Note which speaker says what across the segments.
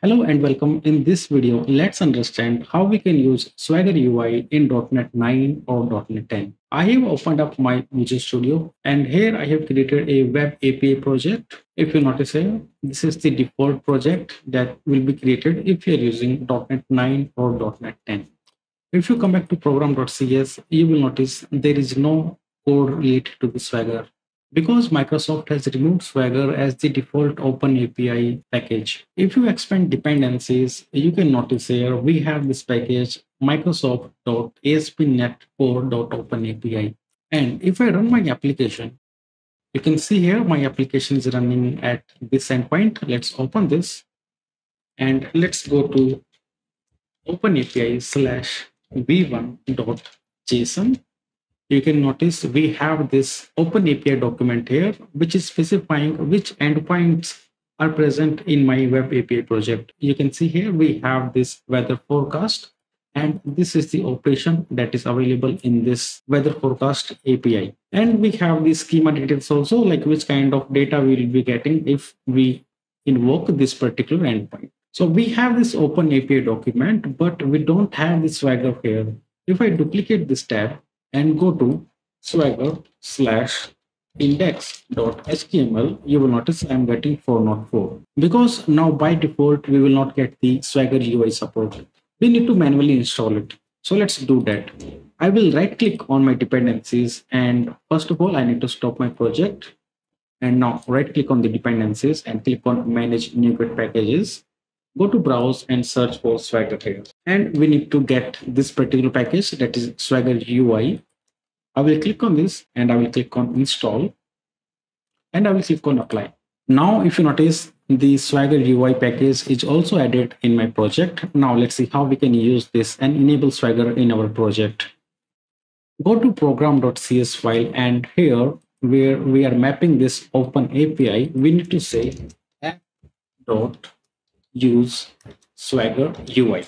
Speaker 1: Hello and welcome. In this video, let's understand how we can use Swagger UI in .NET 9 or .NET 10. I have opened up my Visual Studio and here I have created a web API project. If you notice here, this is the default project that will be created if you're using .NET 9 or .NET 10. If you come back to program.cs, you will notice there is no code related to the Swagger because Microsoft has removed Swagger as the default Open API package. If you expand dependencies, you can notice here we have this package microsoft.aspnetcore.openapi. And if I run my application, you can see here my application is running at this endpoint. Let's open this and let's go to OpenAPI slash v1.json you can notice we have this open API document here, which is specifying which endpoints are present in my web API project. You can see here we have this weather forecast, and this is the operation that is available in this weather forecast API. And we have the schema details also, like which kind of data we will be getting if we invoke this particular endpoint. So we have this open API document, but we don't have the swagger here. If I duplicate this tab, and go to swagger slash index.html, you will notice I'm getting 404. Because now by default, we will not get the Swagger UI support. We need to manually install it. So let's do that. I will right click on my dependencies and first of all, I need to stop my project. And now right click on the dependencies and click on manage NuGet packages go to browse and search for Swagger here. And we need to get this particular package that is Swagger UI. I will click on this and I will click on install and I will click on apply. Now, if you notice the Swagger UI package is also added in my project. Now let's see how we can use this and enable Swagger in our project. Go to program.cs file and here where we are mapping this open API, we need to say app dot use Swagger UI.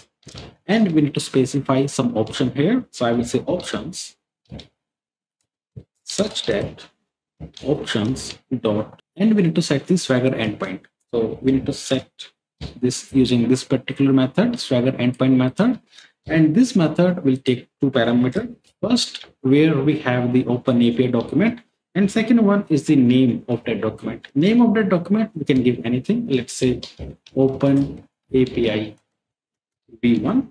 Speaker 1: And we need to specify some option here. So I will say options such that options dot and we need to set the Swagger endpoint. So we need to set this using this particular method, Swagger endpoint method. And this method will take two parameters. First, where we have the open API document and second one is the name of that document. Name of that document, we can give anything. Let's say Open API v1.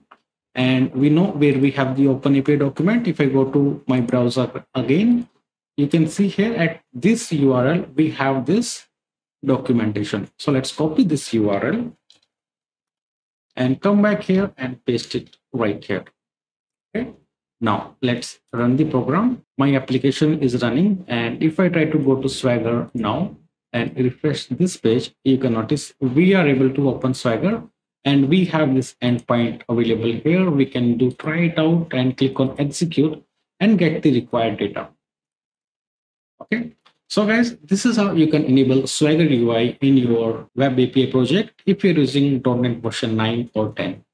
Speaker 1: And we know where we have the Open API document. If I go to my browser again, you can see here at this URL, we have this documentation. So let's copy this URL and come back here and paste it right here. Okay. Now let's run the program. My application is running and if I try to go to Swagger now and refresh this page, you can notice we are able to open Swagger and we have this endpoint available here. We can do try it out and click on execute and get the required data. Okay. So guys, this is how you can enable Swagger UI in your web API project if you're using .NET version 9 or 10.